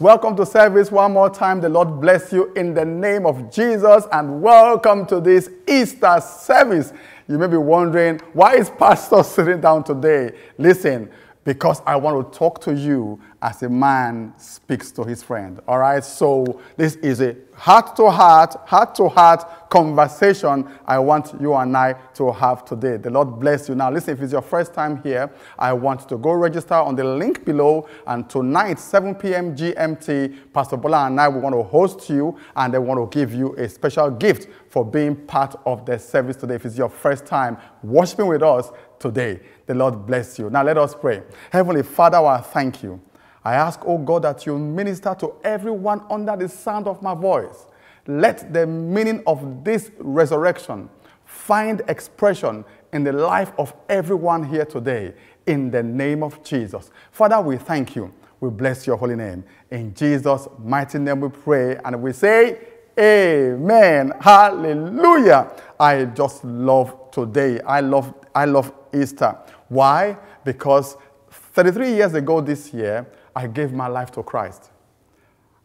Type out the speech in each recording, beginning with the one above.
Welcome to service one more time. The Lord bless you in the name of Jesus and welcome to this Easter service. You may be wondering, why is Pastor sitting down today? Listen, because I want to talk to you as a man speaks to his friend. All right? So, this is a heart to heart, heart to heart conversation I want you and I to have today. The Lord bless you. Now, listen, if it's your first time here, I want to go register on the link below. And tonight, 7 p.m. GMT, Pastor Bola and I will want to host you and they want to give you a special gift for being part of the service today. If it's your first time worshiping with us today, the Lord bless you. Now, let us pray. Heavenly Father, I thank you. I ask, oh God, that you minister to everyone under the sound of my voice. Let the meaning of this resurrection find expression in the life of everyone here today in the name of Jesus. Father, we thank you. We bless your holy name. In Jesus' mighty name we pray and we say, Amen. Hallelujah. I just love today. I love, I love Easter. Why? Because 33 years ago this year, I gave my life to Christ.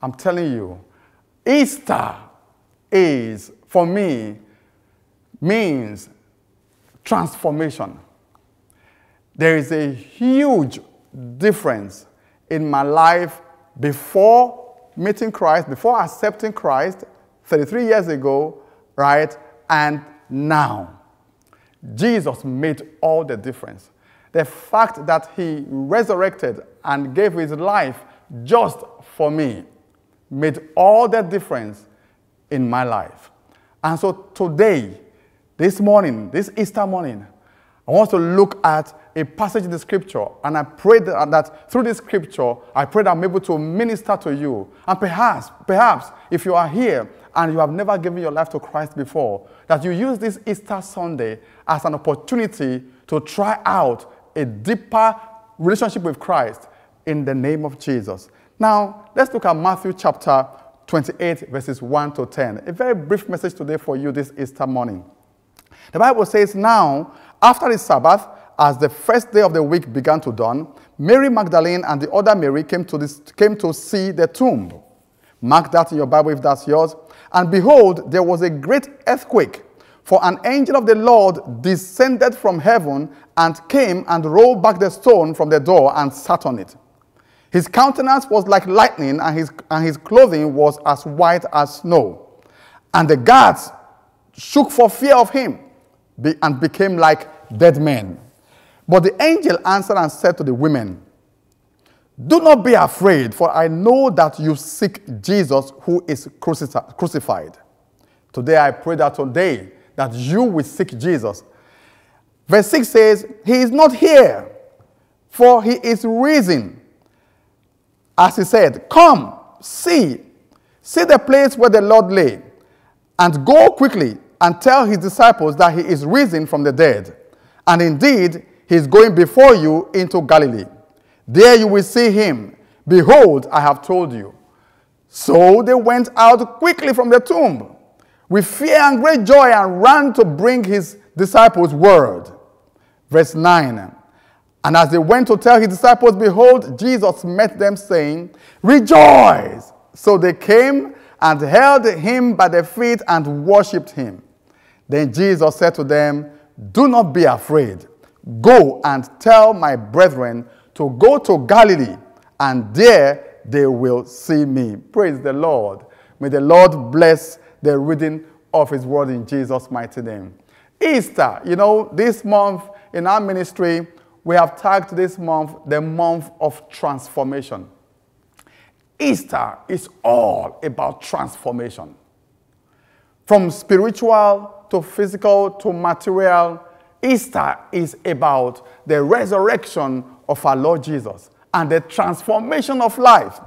I'm telling you, Easter is, for me, means transformation. There is a huge difference in my life before meeting Christ, before accepting Christ 33 years ago, right, and now. Jesus made all the difference. The fact that he resurrected and gave his life just for me made all the difference in my life. And so today, this morning, this Easter morning, I want to look at a passage in the scripture, and I pray that, that, through this scripture, I pray that I'm able to minister to you. And perhaps, perhaps, if you are here and you have never given your life to Christ before, that you use this Easter Sunday as an opportunity to try out a deeper relationship with Christ in the name of Jesus. Now, let's look at Matthew chapter 28, verses 1 to 10. A very brief message today for you this Easter morning. The Bible says, Now, after the Sabbath, as the first day of the week began to dawn, Mary Magdalene and the other Mary came to, this, came to see the tomb. Mark that in your Bible if that's yours. And behold, there was a great earthquake, for an angel of the Lord descended from heaven and came and rolled back the stone from the door and sat on it. His countenance was like lightning, and his, and his clothing was as white as snow. And the guards shook for fear of him and became like dead men. But the angel answered and said to the women, Do not be afraid, for I know that you seek Jesus who is crucified. Today I pray that today that you will seek Jesus. Verse 6 says, He is not here, for he is risen as he said, Come, see, see the place where the Lord lay, and go quickly and tell his disciples that he is risen from the dead. And indeed, he is going before you into Galilee. There you will see him. Behold, I have told you. So they went out quickly from the tomb with fear and great joy and ran to bring his disciples word. Verse 9 and as they went to tell his disciples, behold, Jesus met them, saying, Rejoice! So they came and held him by the feet and worshipped him. Then Jesus said to them, Do not be afraid. Go and tell my brethren to go to Galilee, and there they will see me. Praise the Lord. May the Lord bless the reading of his word in Jesus' mighty name. Easter, you know, this month in our ministry, we have tagged this month the month of transformation. Easter is all about transformation. From spiritual to physical to material, Easter is about the resurrection of our Lord Jesus and the transformation of life.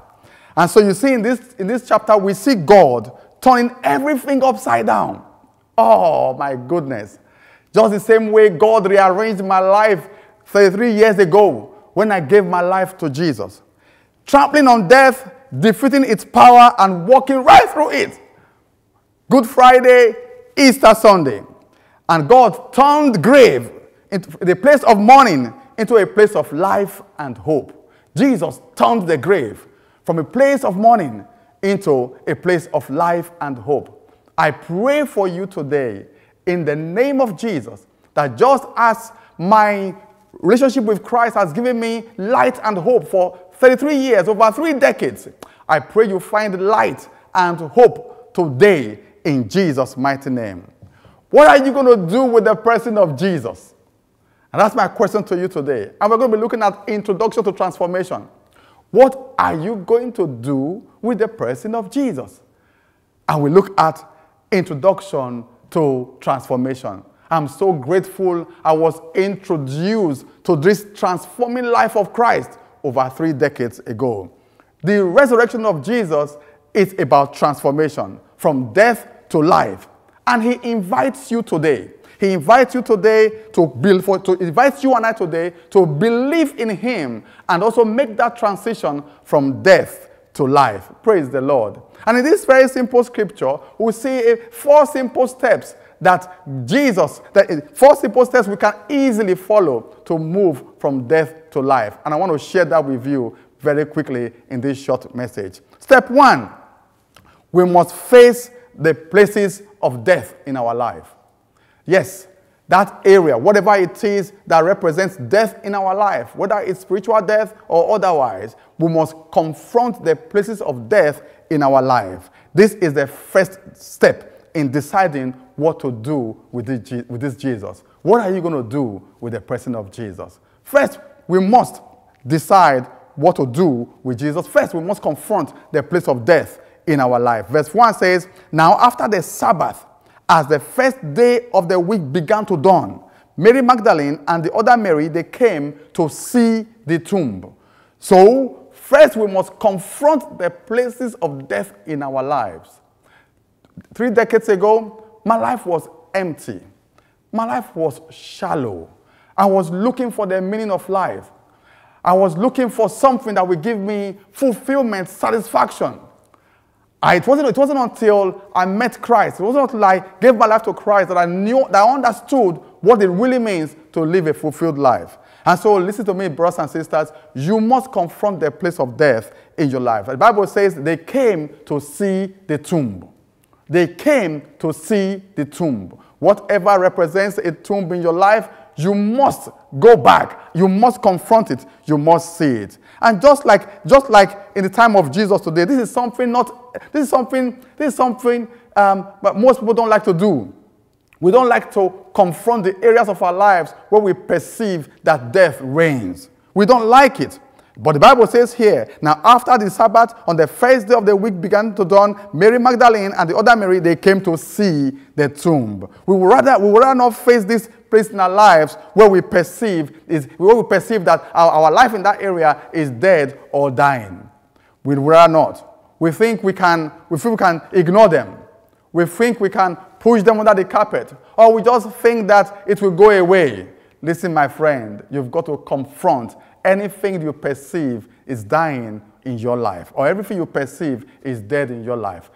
And so you see in this, in this chapter, we see God turning everything upside down. Oh my goodness. Just the same way God rearranged my life 33 years ago when I gave my life to Jesus. Trampling on death, defeating its power, and walking right through it. Good Friday, Easter Sunday. And God turned grave into the place of mourning into a place of life and hope. Jesus turned the grave from a place of mourning into a place of life and hope. I pray for you today in the name of Jesus that just as my relationship with Christ has given me light and hope for 33 years, over three decades, I pray you find light and hope today in Jesus' mighty name. What are you going to do with the person of Jesus? And that's my question to you today. And we're going to be looking at introduction to transformation. What are you going to do with the person of Jesus? And we look at introduction to transformation. I'm so grateful I was introduced to this transforming life of Christ over three decades ago. The resurrection of Jesus is about transformation from death to life. And he invites you today. He invites you today to build for to invite you and I today to believe in him and also make that transition from death to life. Praise the Lord. And in this very simple scripture, we see four simple steps that Jesus, that four simple steps we can easily follow to move from death to life. And I want to share that with you very quickly in this short message. Step one, we must face the places of death in our life. Yes, that area, whatever it is that represents death in our life, whether it's spiritual death or otherwise, we must confront the places of death in our life. This is the first step in deciding what to do with this, Jesus. What are you going to do with the person of Jesus? First, we must decide what to do with Jesus. First, we must confront the place of death in our life. Verse 1 says, Now after the Sabbath, as the first day of the week began to dawn, Mary Magdalene and the other Mary, they came to see the tomb. So, first we must confront the places of death in our lives. Three decades ago, my life was empty. My life was shallow. I was looking for the meaning of life. I was looking for something that would give me fulfillment, satisfaction. I, it, wasn't, it wasn't until I met Christ, it wasn't until I gave my life to Christ that I knew, that I understood what it really means to live a fulfilled life. And so, listen to me, brothers and sisters, you must confront the place of death in your life. The Bible says they came to see the tomb. They came to see the tomb. Whatever represents a tomb in your life, you must go back. You must confront it. You must see it. And just like, just like in the time of Jesus today, this is something not, this is something, this is something um, but most people don't like to do. We don't like to confront the areas of our lives where we perceive that death reigns. We don't like it. But the Bible says here, now after the Sabbath, on the first day of the week began to dawn, Mary Magdalene and the other Mary, they came to see the tomb. We would rather, we would rather not face this place in our lives where we perceive, is, where we perceive that our, our life in that area is dead or dying. We rather not. We think we can, we think we can ignore them. We think we can push them under the carpet. Or we just think that it will go away. Listen, my friend, you've got to confront anything you perceive is dying in your life, or everything you perceive is dead in your life.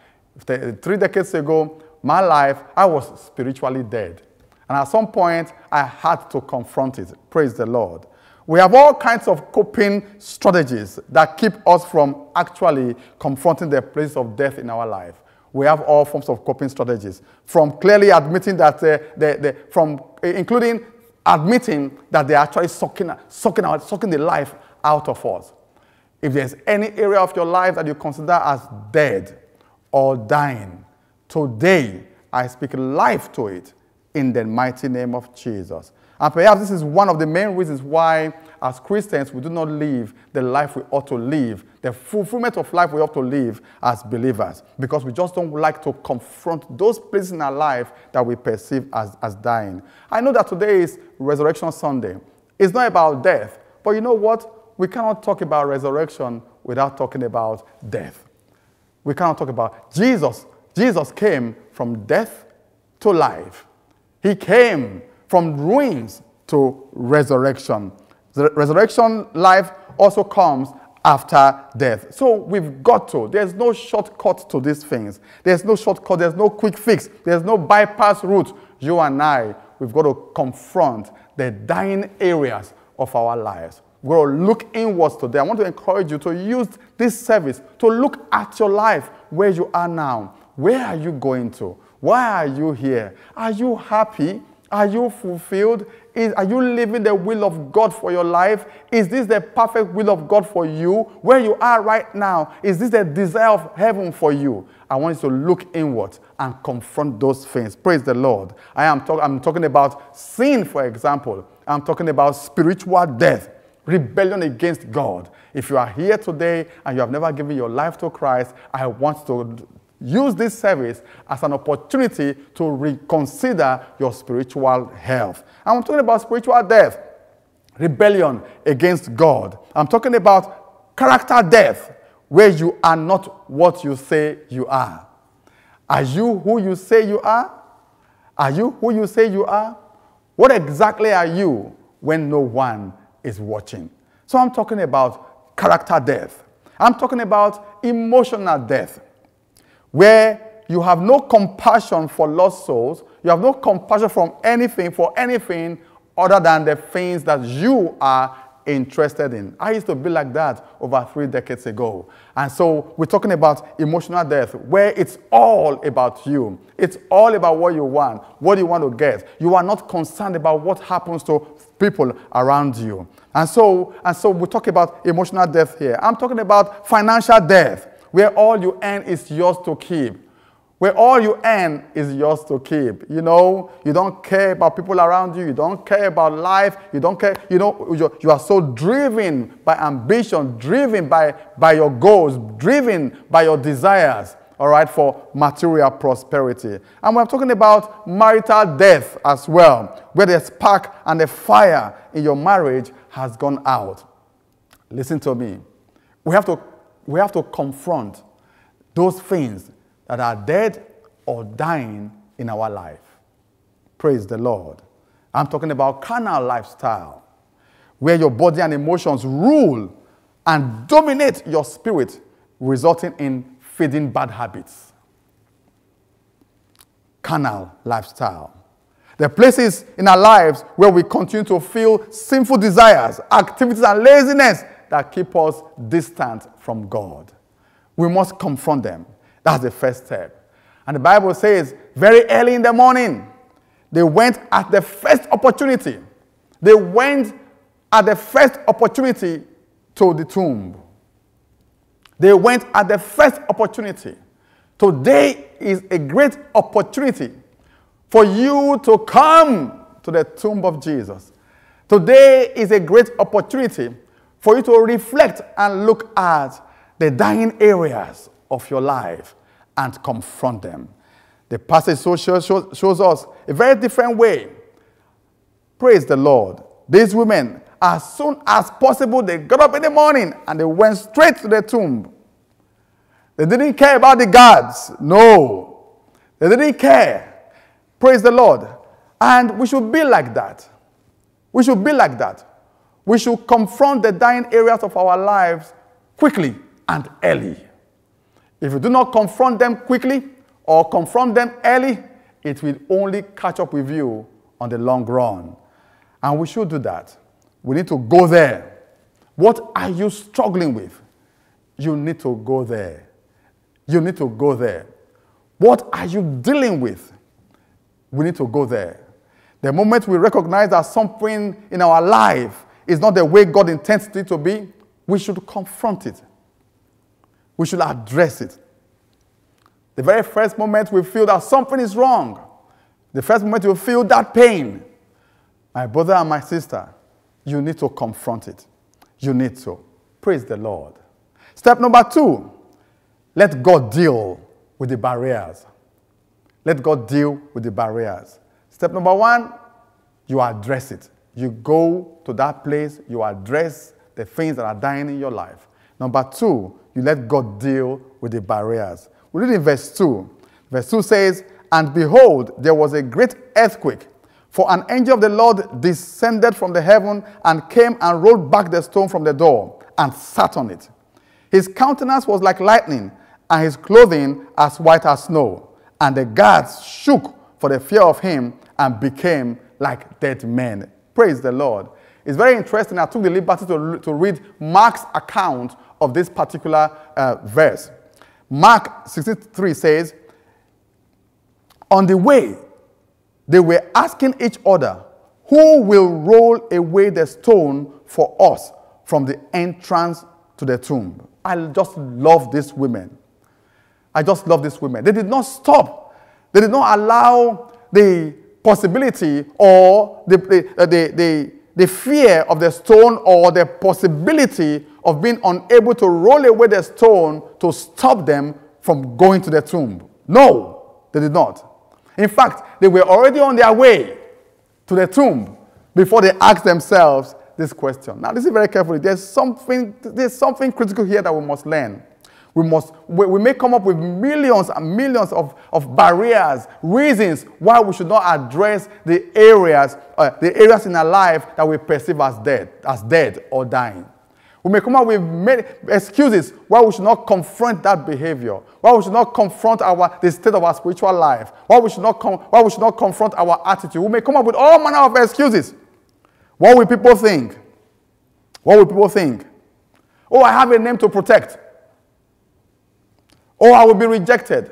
Three decades ago, my life, I was spiritually dead. And at some point, I had to confront it. Praise the Lord. We have all kinds of coping strategies that keep us from actually confronting the place of death in our life. We have all forms of coping strategies, from clearly admitting that, uh, the, the, from including admitting that they're actually sucking, sucking, out, sucking the life out of us. If there's any area of your life that you consider as dead or dying, today I speak life to it in the mighty name of Jesus. And perhaps this is one of the main reasons why, as Christians, we do not live the life we ought to live, the fulfillment of life we ought to live as believers, because we just don't like to confront those places in our life that we perceive as, as dying. I know that today is Resurrection Sunday. It's not about death, but you know what? We cannot talk about resurrection without talking about death. We cannot talk about Jesus. Jesus came from death to life. He came from ruins to resurrection. The resurrection life also comes after death. So we've got to. There's no shortcut to these things. There's no shortcut. There's no quick fix. There's no bypass route. You and I, we've got to confront the dying areas of our lives. Going to look inwards today. I want to encourage you to use this service to look at your life where you are now. Where are you going to? Why are you here? Are you happy? Are you fulfilled? Is, are you living the will of God for your life? Is this the perfect will of God for you? Where you are right now, is this the desire of heaven for you? I want you to look inward and confront those things. Praise the Lord. I am talk, I'm talking about sin, for example. I'm talking about spiritual death, rebellion against God. If you are here today and you have never given your life to Christ, I want to use this service as an opportunity to reconsider your spiritual health. I'm talking about spiritual death, rebellion against God. I'm talking about character death, where you are not what you say you are. Are you who you say you are? Are you who you say you are? What exactly are you when no one is watching? So I'm talking about character death. I'm talking about emotional death where you have no compassion for lost souls, you have no compassion from anything, for anything other than the things that you are interested in. I used to be like that over three decades ago. And so we're talking about emotional death, where it's all about you. It's all about what you want, what you want to get. You are not concerned about what happens to people around you. And so, and so we talk about emotional death here. I'm talking about financial death where all you earn is yours to keep. Where all you earn is yours to keep. You know, you don't care about people around you. You don't care about life. You don't care. You know, you are so driven by ambition, driven by, by your goals, driven by your desires, all right, for material prosperity. And we're talking about marital death as well, where the spark and the fire in your marriage has gone out. Listen to me. We have to we have to confront those things that are dead or dying in our life. Praise the Lord. I'm talking about carnal lifestyle, where your body and emotions rule and dominate your spirit, resulting in feeding bad habits. Carnal lifestyle. The places in our lives where we continue to feel sinful desires, activities, and laziness that keep us distant from God. We must confront them. That's the first step. And the Bible says, very early in the morning, they went at the first opportunity. They went at the first opportunity to the tomb. They went at the first opportunity. Today is a great opportunity for you to come to the tomb of Jesus. Today is a great opportunity for you to reflect and look at the dying areas of your life and confront them. The passage shows, shows us a very different way. Praise the Lord. These women, as soon as possible, they got up in the morning and they went straight to the tomb. They didn't care about the guards. No. They didn't care. Praise the Lord. And we should be like that. We should be like that. We should confront the dying areas of our lives quickly and early. If you do not confront them quickly or confront them early, it will only catch up with you on the long run. And we should do that. We need to go there. What are you struggling with? You need to go there. You need to go there. What are you dealing with? We need to go there. The moment we recognize that something in our life is not the way God intends it to be, we should confront it. We should address it. The very first moment we feel that something is wrong, the first moment you feel that pain, my brother and my sister, you need to confront it. You need to. Praise the Lord. Step number two let God deal with the barriers. Let God deal with the barriers. Step number one, you address it. You go to that place, you address the things that are dying in your life. Number two, you let God deal with the barriers. We read in verse 2. Verse 2 says, And behold, there was a great earthquake, for an angel of the Lord descended from the heaven and came and rolled back the stone from the door and sat on it. His countenance was like lightning, and his clothing as white as snow. And the guards shook for the fear of him and became like dead men. Praise the Lord. It's very interesting. I took the liberty to, to read Mark's account of this particular uh, verse. Mark 63 says, On the way, they were asking each other, Who will roll away the stone for us from the entrance to the tomb? I just love these women. I just love these women. They did not stop, they did not allow the possibility or the, the, uh, the, the, the fear of the stone or the possibility of being unable to roll away the stone to stop them from going to the tomb. No, they did not. In fact, they were already on their way to the tomb before they asked themselves this question. Now, listen very carefully. There's something, there's something critical here that we must learn. We, must, we, we may come up with millions and millions of, of barriers, reasons why we should not address the areas, uh, the areas in our life that we perceive as dead, as dead or dying. We may come up with many excuses why we should not confront that behavior, why we should not confront our, the state of our spiritual life, why we, should not com- why we should not confront our attitude. We may come up with all manner of excuses. What will people think? What will people think? Oh, I have a name to protect. Oh, I will be rejected.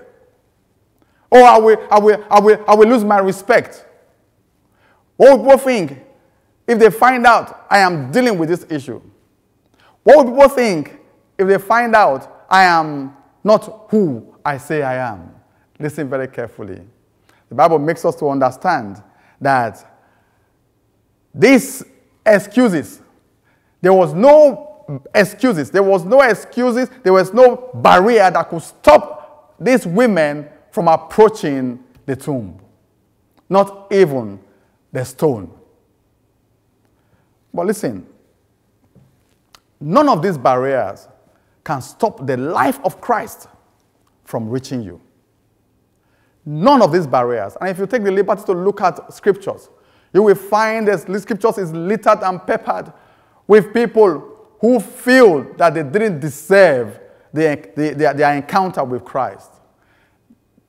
Oh, I will, I will, I will, I will lose my respect. What will people think if they find out I am dealing with this issue? What will people think if they find out I am not who I say I am? Listen very carefully. The Bible makes us to understand that these excuses, there was no excuses, there was no excuses, there was no barrier that could stop these women from approaching the tomb. Not even the stone. But listen, none of these barriers can stop the life of Christ from reaching you. None of these barriers. And if you take the liberty to look at scriptures, you will find the scriptures is littered and peppered with people who feel that they didn't deserve the, the, their, their encounter with Christ.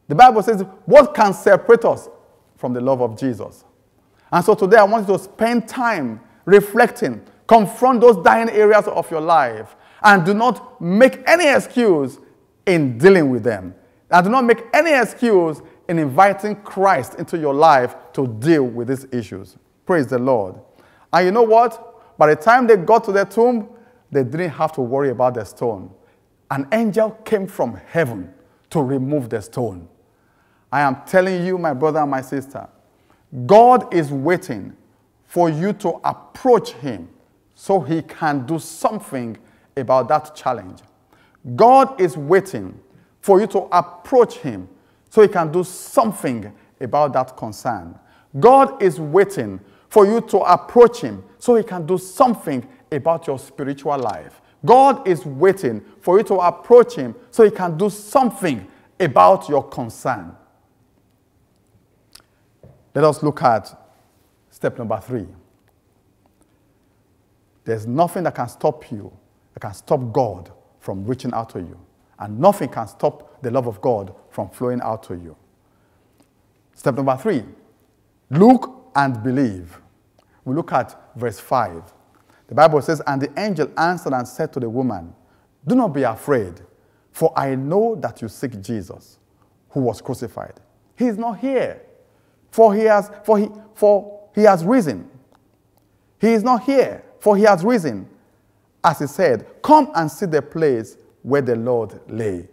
The Bible says, What can separate us from the love of Jesus? And so today I want you to spend time reflecting, confront those dying areas of your life, and do not make any excuse in dealing with them. And do not make any excuse in inviting Christ into your life to deal with these issues. Praise the Lord. And you know what? By the time they got to the tomb, they didn't have to worry about the stone. An angel came from heaven to remove the stone. I am telling you, my brother and my sister, God is waiting for you to approach Him so He can do something about that challenge. God is waiting for you to approach Him so he can do something about that concern. God is waiting for you to approach him so he can do something about your spiritual life. God is waiting for you to approach him so he can do something about your concern. Let us look at step number three. There's nothing that can stop you, that can stop God from reaching out to you. And nothing can stop the love of God from flowing out to you. Step number three look and believe. We look at verse 5. The Bible says, And the angel answered and said to the woman, Do not be afraid, for I know that you seek Jesus, who was crucified. He is not here, for he has, for he, for he has risen. He is not here, for he has risen. As he said, Come and see the place where the Lord lay.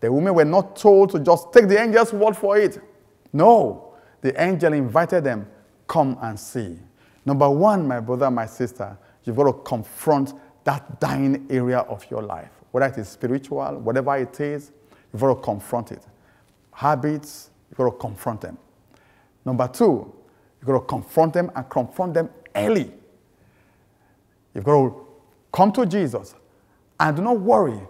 The women were not told to just take the angel's word for it. No, the angel invited them, come and see. Number one, my brother, my sister, you've got to confront that dying area of your life. Whether it is spiritual, whatever it is, you've got to confront it. Habits, you've got to confront them. Number two, you've got to confront them and confront them early. You've got to come to Jesus and do not worry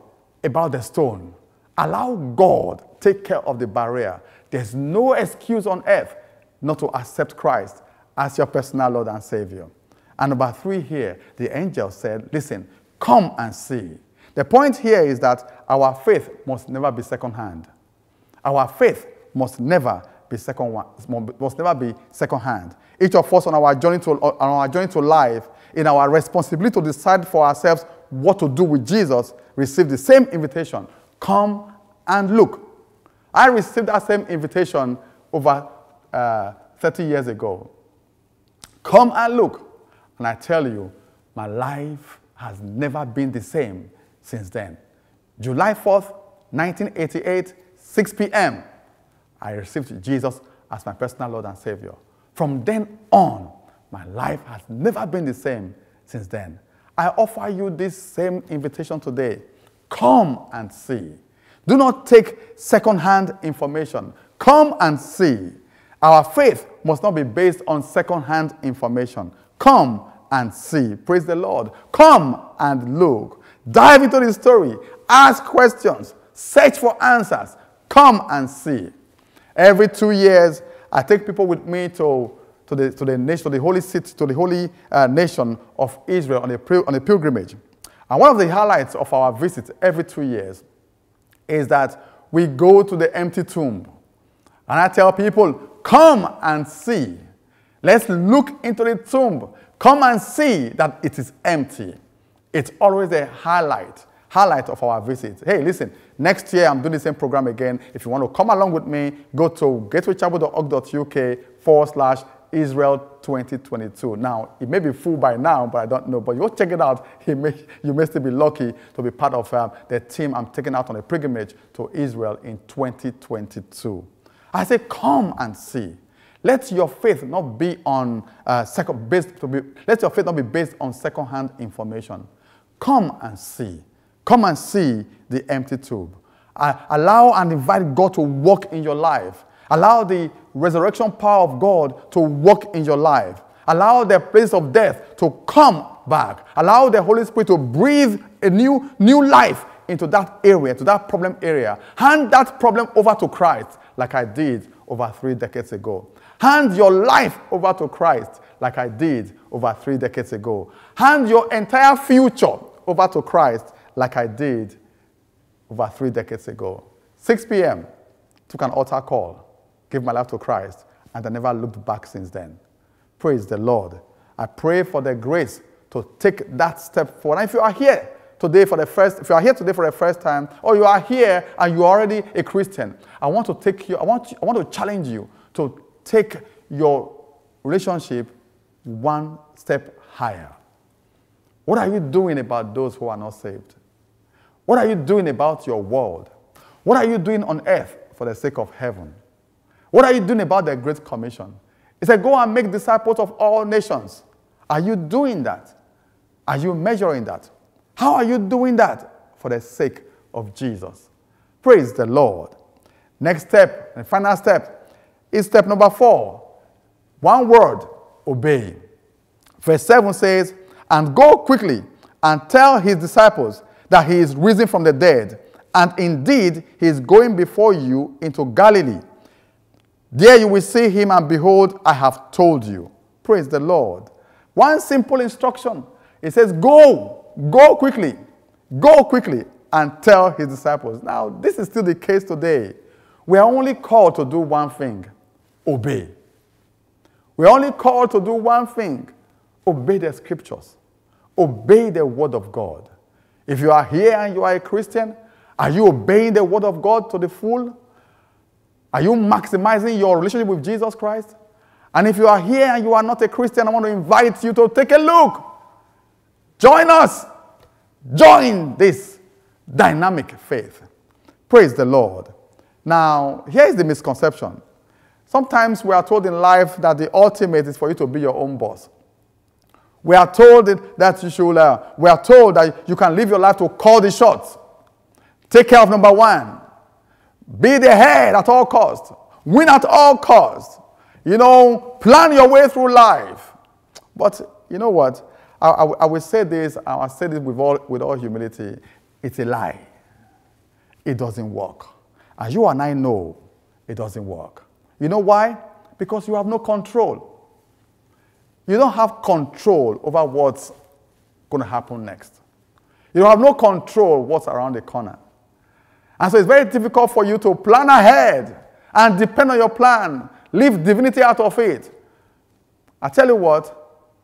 about the stone. Allow God take care of the barrier. There's no excuse on earth not to accept Christ as your personal Lord and Savior. And number three here, the angel said, Listen, come and see. The point here is that our faith must never be secondhand. Our faith must never be second one, must never be second hand. each of us on our journey to, on our journey to life, in our responsibility to decide for ourselves what to do with Jesus, receive the same invitation come and look. I received that same invitation over uh, 30 years ago. Come and look. And I tell you, my life has never been the same since then. July 4th, 1988, 6 p.m., I received Jesus as my personal Lord and Savior. From then on, my life has never been the same since then. I offer you this same invitation today. Come and see. Do not take second-hand information. Come and see. Our faith must not be based on second-hand information. Come and see. Praise the Lord. Come and look. Dive into the story. Ask questions. Search for answers. Come and see. Every two years, I take people with me to, to, the, to the nation, to the holy city, to the holy uh, nation of Israel on a, on a pilgrimage. And one of the highlights of our visit every two years is that we go to the empty tomb. And I tell people, come and see. Let's look into the tomb. Come and see that it is empty. It's always a highlight, highlight of our visit. Hey, listen, next year I'm doing the same program again. If you want to come along with me, go to gatewaychapel.org.uk forward slash Israel 2022. Now, it may be full by now, but I don't know. But you go check it out. You may, you may still be lucky to be part of um, the team I'm taking out on a pilgrimage to Israel in 2022. I say, come and see. Let your faith not be on uh, second based to be, let your faith not be based on second-hand information. Come and see. Come and see the empty tomb. Uh, allow and invite God to work in your life. Allow the resurrection power of God to work in your life. Allow the place of death to come back. Allow the Holy Spirit to breathe a new, new life into that area, to that problem area. Hand that problem over to Christ, like I did over three decades ago. Hand your life over to Christ, like I did over three decades ago. Hand your entire future over to Christ, like I did over three decades ago. 6 p.m., took an altar call gave my life to Christ, and I never looked back since then. Praise the Lord. I pray for the grace to take that step forward. And if you are here today for the first, if you are here today for the first time, or you are here and you're already a Christian, I want to take you, I want, I want to challenge you to take your relationship one step higher. What are you doing about those who are not saved? What are you doing about your world? What are you doing on earth for the sake of heaven? What are you doing about the Great Commission? He said, Go and make disciples of all nations. Are you doing that? Are you measuring that? How are you doing that for the sake of Jesus? Praise the Lord. Next step, the final step, is step number four. One word, obey. Verse 7 says, And go quickly and tell his disciples that he is risen from the dead, and indeed he is going before you into Galilee. There you will see him, and behold, I have told you. Praise the Lord. One simple instruction. It says, Go, go quickly, go quickly, and tell his disciples. Now, this is still the case today. We are only called to do one thing obey. We are only called to do one thing obey the scriptures, obey the word of God. If you are here and you are a Christian, are you obeying the word of God to the full? Are you maximizing your relationship with Jesus Christ? And if you are here and you are not a Christian, I want to invite you to take a look. Join us. Join this dynamic faith. Praise the Lord. Now, here is the misconception. Sometimes we are told in life that the ultimate is for you to be your own boss. We are told that you should, uh, we are told that you can live your life to call the shots. Take care of number one. Be the head at all costs. Win at all costs. You know, plan your way through life. But you know what? I, I, I will say this, I will say this with all, with all humility. It's a lie. It doesn't work. As you and I know it doesn't work. You know why? Because you have no control. You don't have control over what's going to happen next. You have no control what's around the corner. And so it's very difficult for you to plan ahead and depend on your plan. Leave divinity out of it. I tell you what,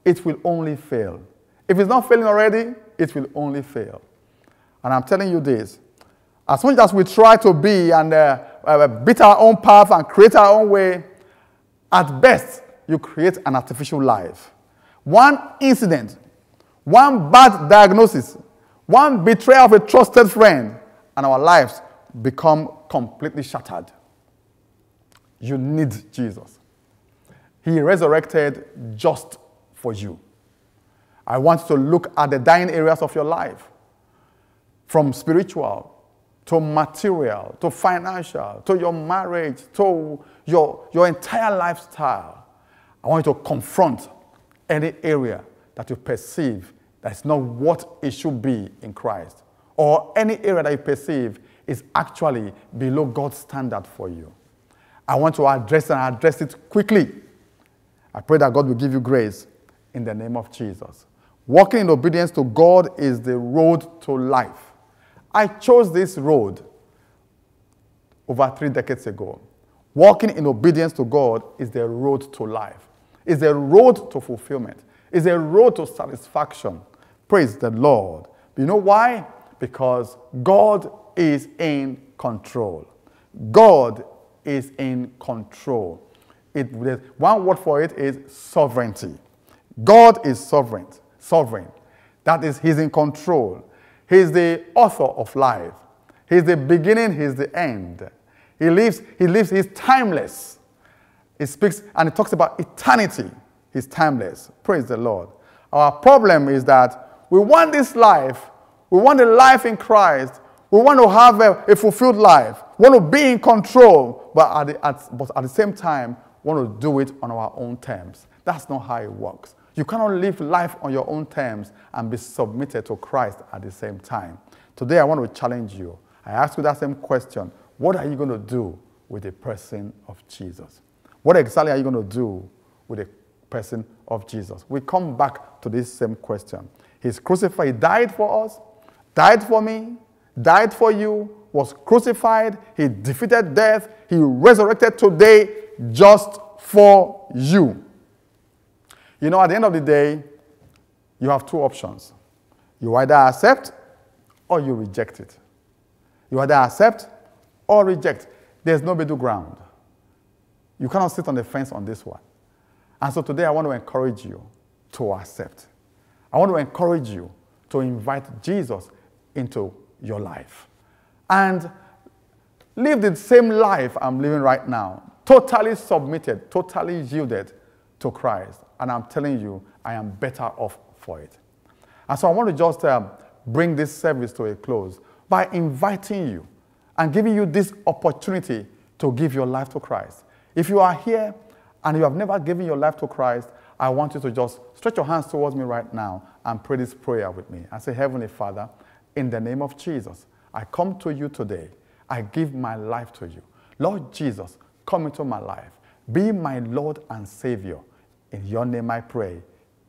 it will only fail. If it's not failing already, it will only fail. And I'm telling you this as much as we try to be and uh, uh, beat our own path and create our own way, at best, you create an artificial life. One incident, one bad diagnosis, one betrayal of a trusted friend, and our lives become completely shattered. You need Jesus. He resurrected just for you. I want to look at the dying areas of your life from spiritual to material to financial to your marriage to your, your entire lifestyle. I want you to confront any area that you perceive that's not what it should be in Christ, or any area that you perceive is actually below God's standard for you. I want to address and address it quickly. I pray that God will give you grace in the name of Jesus. Walking in obedience to God is the road to life. I chose this road over three decades ago. Walking in obedience to God is the road to life, is the road to fulfillment, is a road to satisfaction. Praise the Lord. You know why? Because God is in control. God is in control. It, one word for it is sovereignty. God is sovereign. Sovereign. That is, He's in control. He's the author of life. He's the beginning, He's the end. He lives, He lives, He's timeless. He speaks and He talks about eternity. He's timeless. Praise the Lord. Our problem is that we want this life, we want a life in Christ, we want to have a, a fulfilled life, we want to be in control, but at, the, at, but at the same time, want to do it on our own terms. That's not how it works. You cannot live life on your own terms and be submitted to Christ at the same time. Today, I want to challenge you. I ask you that same question What are you going to do with the person of Jesus? What exactly are you going to do with the person of Jesus? We come back to this same question. He's crucified, he died for us, died for me, died for you, was crucified, he defeated death, he resurrected today just for you. You know, at the end of the day, you have two options. You either accept or you reject it. You either accept or reject. There's no middle ground. You cannot sit on the fence on this one. And so today I want to encourage you to accept. I want to encourage you to invite Jesus into your life and live the same life I'm living right now, totally submitted, totally yielded to Christ. And I'm telling you, I am better off for it. And so I want to just um, bring this service to a close by inviting you and giving you this opportunity to give your life to Christ. If you are here and you have never given your life to Christ, I want you to just stretch your hands towards me right now and pray this prayer with me. I say, Heavenly Father, in the name of Jesus, I come to you today. I give my life to you. Lord Jesus, come into my life. Be my Lord and Savior. In your name I pray.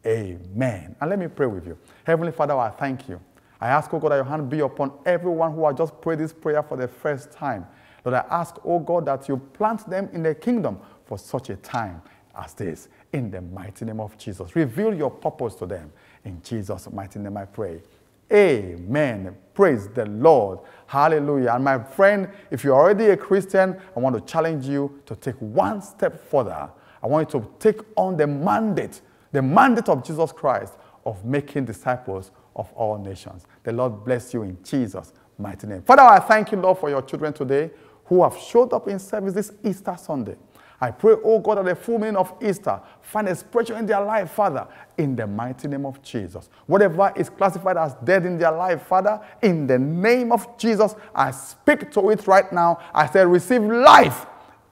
Amen. And let me pray with you. Heavenly Father, I thank you. I ask, oh God, that your hand be upon everyone who has just prayed this prayer for the first time. Lord, I ask, oh God, that you plant them in the kingdom for such a time as this. In the mighty name of Jesus. Reveal your purpose to them. In Jesus' mighty name I pray. Amen. Praise the Lord. Hallelujah. And my friend, if you're already a Christian, I want to challenge you to take one step further. I want you to take on the mandate, the mandate of Jesus Christ of making disciples of all nations. The Lord bless you in Jesus' mighty name. Father, I thank you, Lord, for your children today who have showed up in service this Easter Sunday. I pray, oh God, that the full meaning of Easter find expression in their life, Father, in the mighty name of Jesus. Whatever is classified as dead in their life, Father, in the name of Jesus, I speak to it right now. I say, receive life.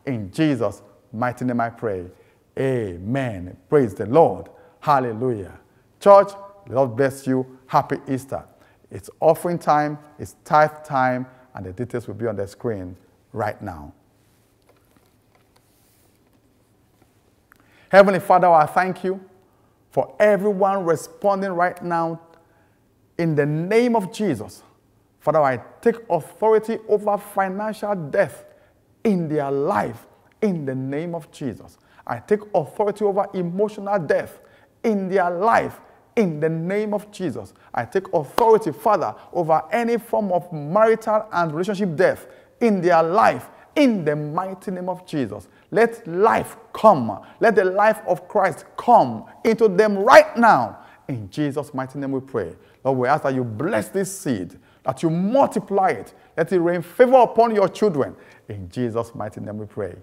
In Jesus' mighty name I pray. Amen. Praise the Lord. Hallelujah. Church, Lord bless you. Happy Easter. It's offering time, it's tithe time, and the details will be on the screen right now. Heavenly Father, I thank you for everyone responding right now in the name of Jesus. Father, I take authority over financial death in their life in the name of Jesus. I take authority over emotional death in their life in the name of Jesus. I take authority, Father, over any form of marital and relationship death in their life in the mighty name of Jesus. Let life come. Let the life of Christ come into them right now. In Jesus' mighty name we pray. Lord, we ask that you bless this seed, that you multiply it, let it rain favor upon your children. In Jesus' mighty name we pray.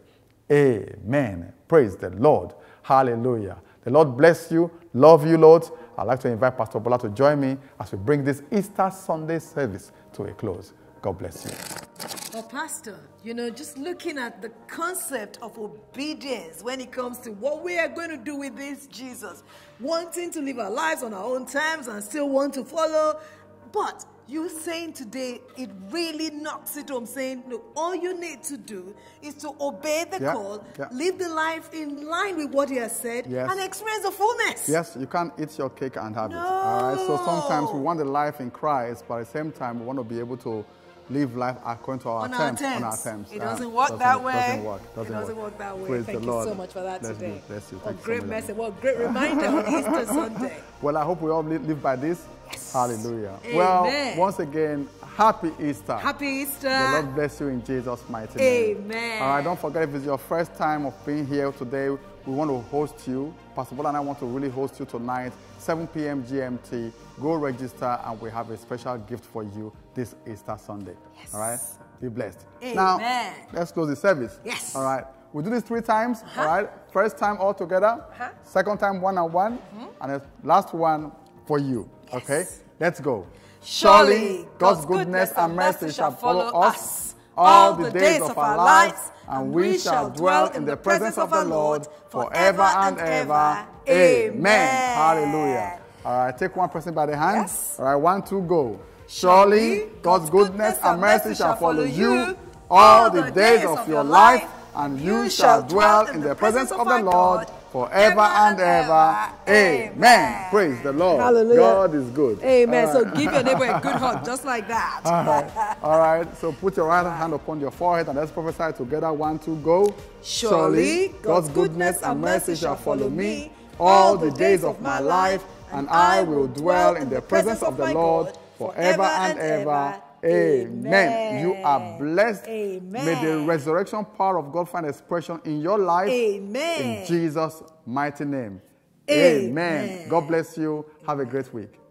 Amen. Praise the Lord. Hallelujah. The Lord bless you. Love you, Lord. I'd like to invite Pastor Bola to join me as we bring this Easter Sunday service to a close. God bless you. Well, Pastor, you know, just looking at the concept of obedience when it comes to what we are going to do with this Jesus, wanting to live our lives on our own terms and still want to follow, but you saying today it really knocks it home saying look all you need to do is to obey the Yeah, call yeah. live the life in line with what he has said Yes. and experience the fullness Yes, you can't eat your cake and have it. All right. So sometimes we want the life in Christ, but at the same time we want to be able to live life according to our on our terms. terms. On our terms. It doesn't work that way. Doesn't work. Doesn't it doesn't work. work, that way. Praise Thank the you Lord. so much for that Bless today. you. Bless you. What Thank you so great much. message. What great reminder on Easter Sunday. Well, I hope we all live by this. Hallelujah. Well, once again, happy Easter. Happy Easter. The Lord bless you in Jesus' mighty name. Amen. All right, don't forget if it's your first time of being here today, we want to host you. Pastor Bola and I want to really host you tonight, 7 p.m. GMT. Go register, and we have a special gift for you this Easter Sunday. Yes. All right, be blessed. Amen. Now, let's close the service. Yes. All right, we do this three times. All right, first time all together, Uh-huh. second time one on one, and the last one for you. Okay, let's go. Surely God's goodness and mercy shall follow us all the days of our lives, and we shall dwell in the presence of the Lord forever and ever. Amen. Hallelujah. All right, take one person by the hand. Yes. All right, one, two, go. Surely God's goodness and mercy shall follow you all the days of your life, and you shall dwell in the presence of the Lord forever and ever. Amen. Praise the Lord. Hallelujah. God is good. Amen. All So give your neighbor a good hug, just like that. All right. All right. So put your right hand upon your forehead and let's prophesy together. One, two, go. Surely God's goodness and mercy shall follow me all the days of my life, and I will dwell in the presence of the Lord forever and ever. Amen. You are blessed. Amen. May the resurrection power of God find expression in your life. Amen. In Jesus' mighty name. Amen. Amen. God bless you. Have a great week.